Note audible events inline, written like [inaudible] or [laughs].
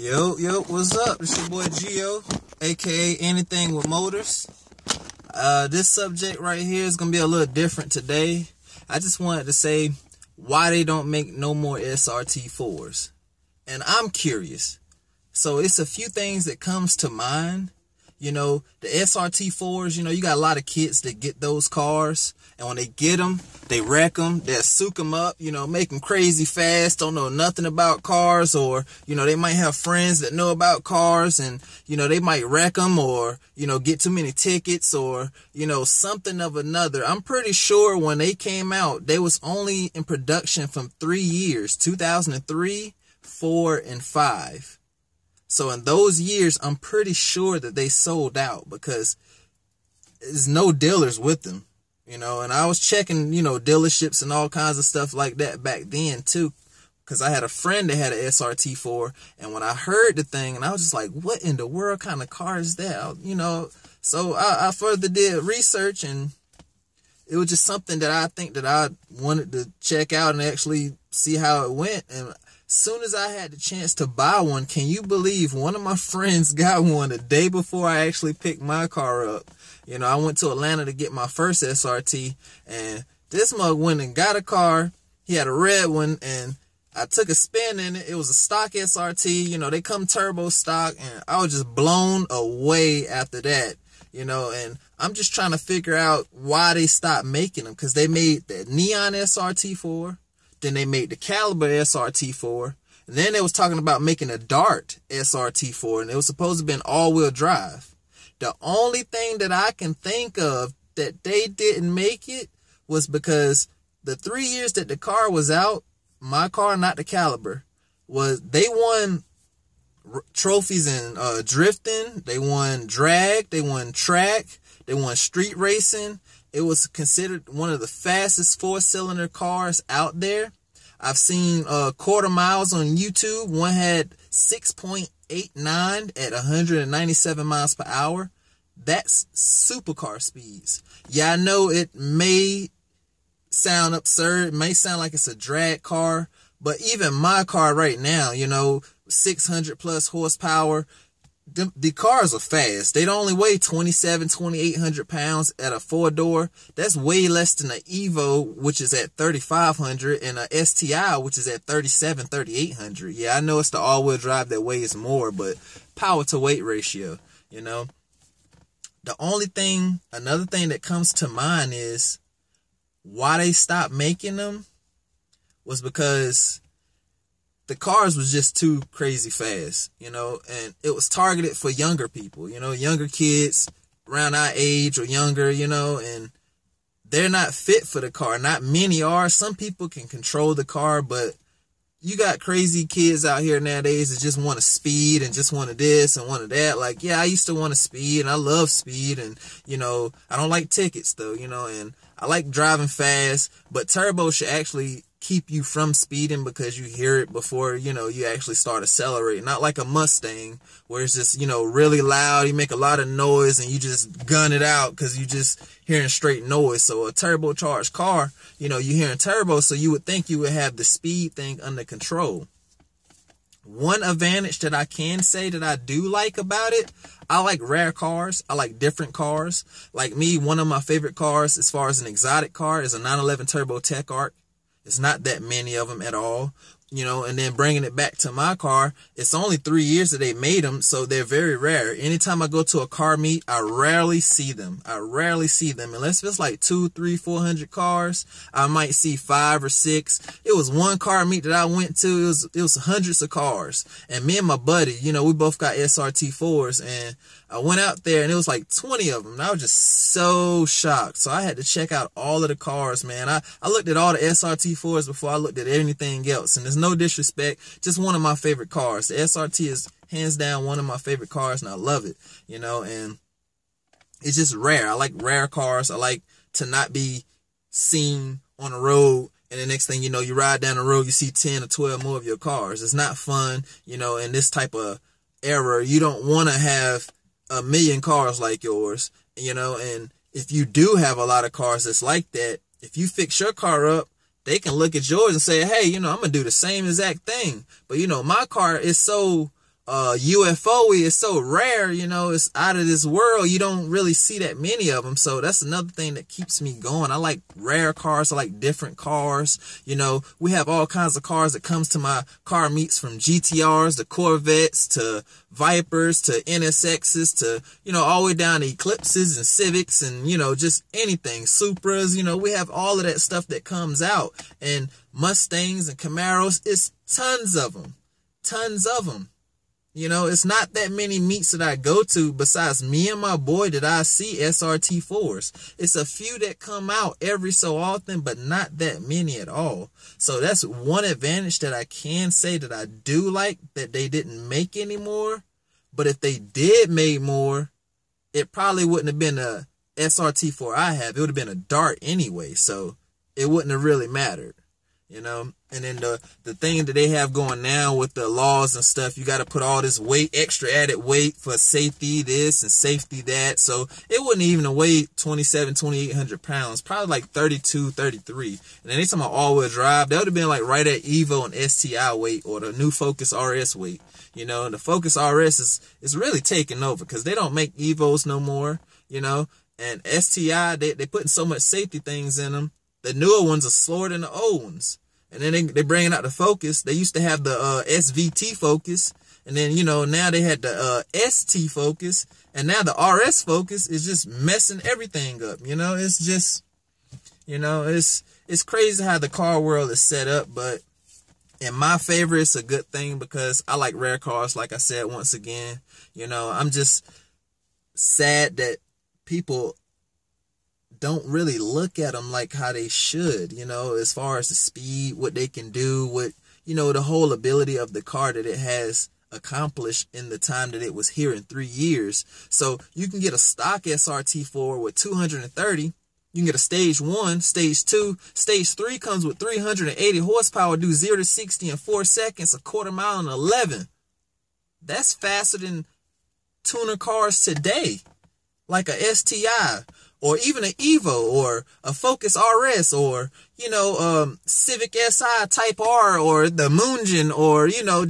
Yo, yo, what's up? It's your boy Geo, aka Anything with Motors. Uh, this subject right here is gonna be a little different today. I just wanted to say why they don't make no more SRT4s. And I'm curious. So it's a few things that comes to mind you know, the SRT4s, you know, you got a lot of kids that get those cars. And when they get them, they wreck them. They'll soak them up, you know, make them crazy fast, don't know nothing about cars. Or, you know, they might have friends that know about cars and, you know, they might wreck them or, you know, get too many tickets or, you know, something of another. I'm pretty sure when they came out, they was only in production from three years, 2003, four, and five. So in those years, I'm pretty sure that they sold out because there's no dealers with them, you know. And I was checking, you know, dealerships and all kinds of stuff like that back then too, because I had a friend that had an SRT4, and when I heard the thing, and I was just like, "What in the world kind of car is that?" You know. So I, I further did research, and it was just something that I think that I wanted to check out and actually see how it went, and soon as I had the chance to buy one, can you believe one of my friends [laughs] got one the day before I actually picked my car up? You know, I went to Atlanta to get my first SRT and this mug went and got a car. He had a red one and I took a spin in it. It was a stock SRT. You know, they come turbo stock and I was just blown away after that. You know, and I'm just trying to figure out why they stopped making them because they made the neon SRT4 then they made the Caliber SRT4. And then they was talking about making a Dart SRT4, and it was supposed to be an all-wheel drive. The only thing that I can think of that they didn't make it was because the three years that the car was out, my car, not the Caliber, was they won r- trophies in uh, drifting, they won drag, they won track, they won street racing, it was considered one of the fastest four cylinder cars out there. I've seen uh, quarter miles on YouTube. One had 6.89 at 197 miles per hour. That's supercar speeds. Yeah, I know it may sound absurd. It may sound like it's a drag car, but even my car right now, you know, 600 plus horsepower, the, the cars are fast. They only weigh 27, 2800 pounds at a four door. That's way less than an Evo, which is at 3500 and a STI, which is at 37, 3800. Yeah, I know it's the all wheel drive that weighs more, but power to weight ratio, you know. The only thing, another thing that comes to mind is why they stopped making them was because the cars was just too crazy fast, you know, and it was targeted for younger people, you know, younger kids around our age or younger, you know, and they're not fit for the car. Not many are. Some people can control the car, but you got crazy kids out here nowadays that just want to speed and just want to this and want to that. Like, yeah, I used to want to speed and I love speed and, you know, I don't like tickets though, you know, and I like driving fast, but turbo should actually keep you from speeding because you hear it before, you know, you actually start accelerating. Not like a Mustang where it's just, you know, really loud. You make a lot of noise and you just gun it out because you just hearing straight noise. So a turbocharged car, you know, you're hearing turbo. So you would think you would have the speed thing under control. One advantage that I can say that I do like about it, I like rare cars. I like different cars. Like me, one of my favorite cars as far as an exotic car is a 911 Turbo TechArt. It's not that many of them at all, you know, and then bringing it back to my car, it's only three years that they made them, so they're very rare. Anytime I go to a car meet, I rarely see them. I rarely see them unless it's like two, three, four hundred cars. I might see five or six. It was one car meet that I went to. It was it was hundreds of cars, and me and my buddy, you know, we both got SRT fours, and I went out there and it was like 20 of them. And I was just so shocked. So I had to check out all of the cars, man. I, I looked at all the SRT4s before I looked at anything else. And there's no disrespect, just one of my favorite cars. The SRT is hands down one of my favorite cars and I love it, you know, and it's just rare. I like rare cars. I like to not be seen on the road and the next thing you know, you ride down the road, you see 10 or 12 more of your cars. It's not fun, you know, in this type of era. You don't want to have a million cars like yours, you know, and if you do have a lot of cars that's like that, if you fix your car up, they can look at yours and say, hey, you know, I'm gonna do the same exact thing. But you know, my car is so uh, UFO is so rare, you know, it's out of this world. You don't really see that many of them. So that's another thing that keeps me going. I like rare cars. I like different cars. You know, we have all kinds of cars that comes to my car meets from GTRs to Corvettes to Vipers to NSXs to, you know, all the way down to Eclipses and Civics and, you know, just anything. Supras, you know, we have all of that stuff that comes out and Mustangs and Camaros. It's tons of them. Tons of them. You know, it's not that many meets that I go to besides me and my boy that I see SRT4s. It's a few that come out every so often, but not that many at all. So that's one advantage that I can say that I do like that they didn't make anymore. But if they did make more, it probably wouldn't have been a SRT4 I have. It would have been a Dart anyway. So it wouldn't have really mattered you know? And then the the thing that they have going now with the laws and stuff you got to put all this weight extra added weight for safety this and safety that. So it wouldn't even weigh 27 2800 pounds probably like 32 33 and then they talking all-wheel drive that would have been like right at evo and sti weight or the new focus rs weight you know? And the focus rs is is really taking over because they don't make evos no more you know? And sti they, they putting so much safety things in them the newer ones are slower than the old ones. And then they, they bringing out the Focus. They used to have the uh, SVT Focus. And then, you know, now they had the uh, ST Focus. And now the RS Focus is just messing everything up. You know, it's just, you know, it's, it's crazy how the car world is set up. But in my favor, it's a good thing because I like rare cars. Like I said, once again, you know, I'm just sad that people don't really look at them like how they should, you know, as far as the speed, what they can do, what, you know, the whole ability of the car that it has accomplished in the time that it was here in three years. So you can get a stock SRT4 with 230. You can get a stage one, stage two, stage three comes with 380 horsepower, do zero to 60 in four seconds, a quarter mile in 11. That's faster than tuner cars today, like a STI or even an Evo or a Focus RS or, you know, um, Civic Si Type R or the Mugen or, you know,